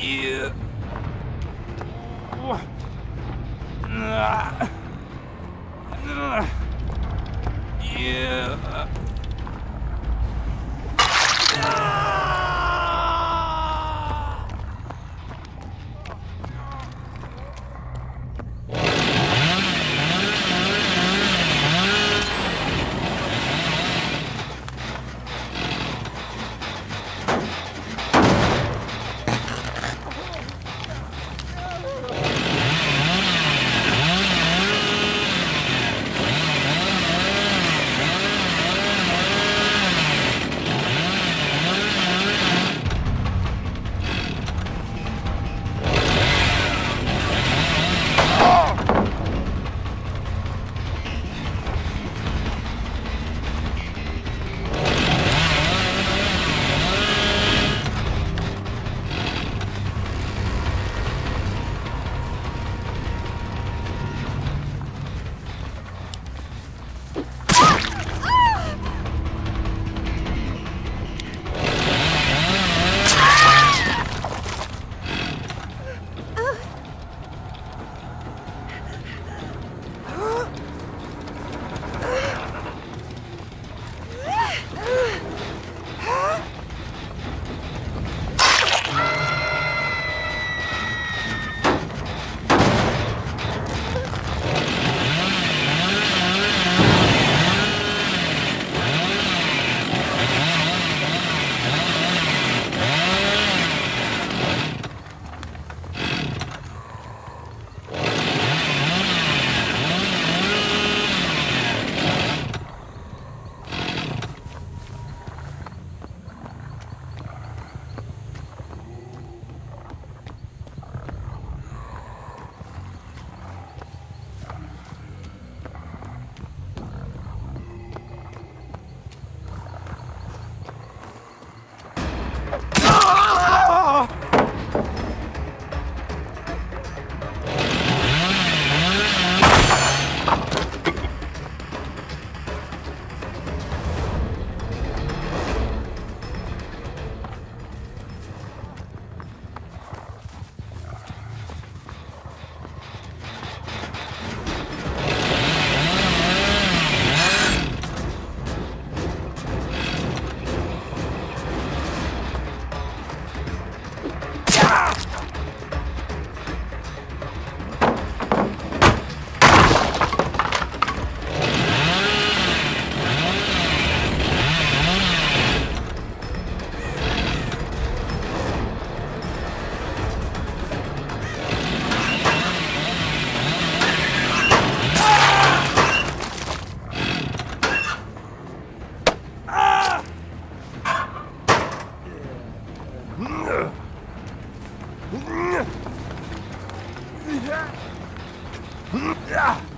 И... И... А, Ah!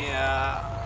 Yeah.